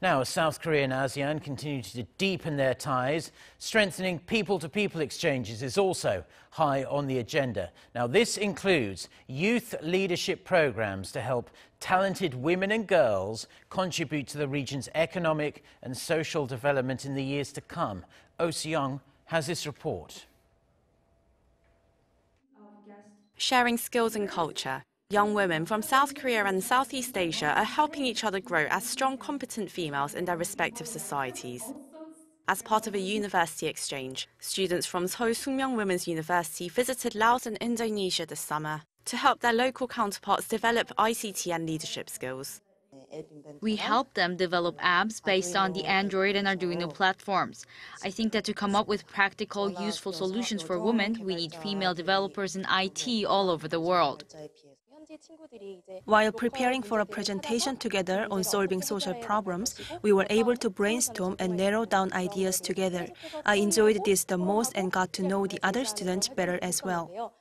Now, as South Korea and ASEAN continue to deepen their ties. Strengthening people to people exchanges is also high on the agenda. Now, this includes youth leadership programs to help talented women and girls contribute to the region's economic and social development in the years to come. Oh Soo-young has this report. Sharing skills and culture, Young women from South Korea and Southeast Asia are helping each other grow as strong, competent females in their respective societies. As part of a university exchange, students from Seoul Sookmyung Women's University visited Laos and Indonesia this summer to help their local counterparts develop ICT and leadership skills. We help them develop apps based on the Android and Arduino platforms. I think that to come up with practical, useful solutions for women, we need female developers in IT all over the world. While preparing for a presentation together on solving social problems, we were able to brainstorm and narrow down ideas together. I enjoyed this the most and got to know the other students better as well.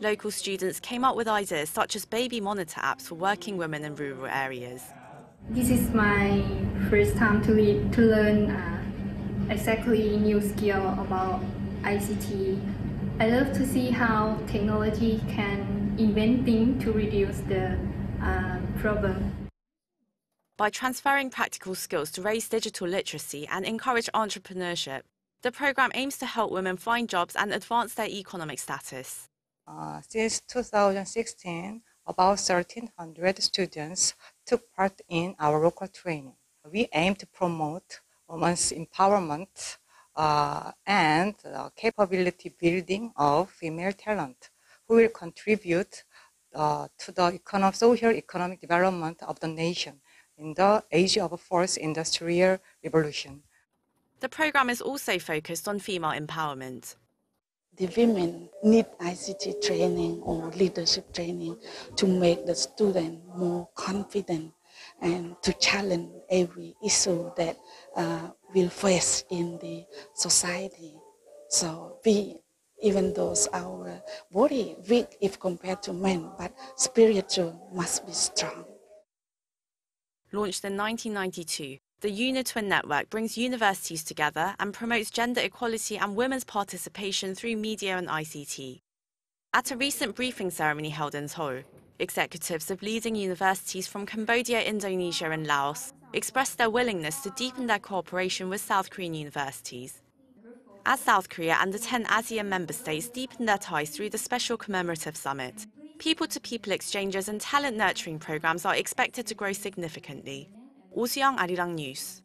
Local students came up with ideas such as baby monitor apps for working women in rural areas. This is my first time to, to learn uh, exactly new skill about ICT. I love to see how technology can inventing to reduce the uh, problem. By transferring practical skills to raise digital literacy and encourage entrepreneurship, the program aims to help women find jobs and advance their economic status. Uh, since 2016, about 1,300 students took part in our local training. We aim to promote women's empowerment uh, and uh, capability building of female talent who will contribute uh, to the economic, social economic development of the nation in the age of a fourth industrial revolution. The program is also focused on female empowerment. The women need ICT training or leadership training to make the student more confident and to challenge every issue that uh, will face in the society. So we even though our body weak if compared to men, but spiritual must be strong. Launched in 1992, the UniTwin Network brings universities together and promotes gender equality and women's participation through media and ICT. At a recent briefing ceremony held in Seoul, executives of leading universities from Cambodia, Indonesia and Laos expressed their willingness to deepen their cooperation with South Korean universities. As South Korea and the 10 ASEAN member states deepen their ties through the special commemorative summit, people to people exchanges and talent nurturing programs are expected to grow significantly. Oh Soo-young Arirang News.